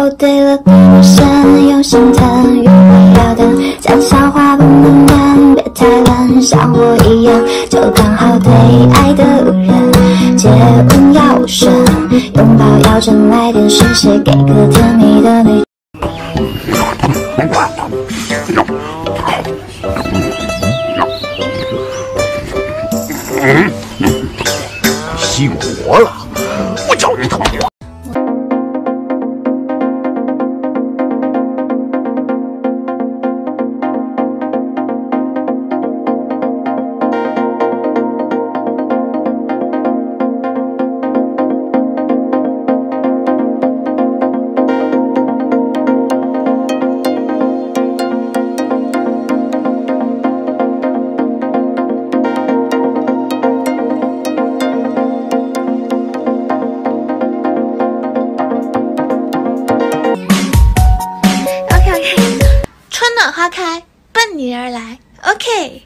哦对了，对女生有心疼，约会要等，讲笑话不能等，别太冷，像我一样，就刚好对爱的人。接吻要顺，拥抱要真，来电时写给个甜蜜的女。嗯，醒活了，我叫你他妈！暖花开，奔你而来。OK。